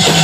you.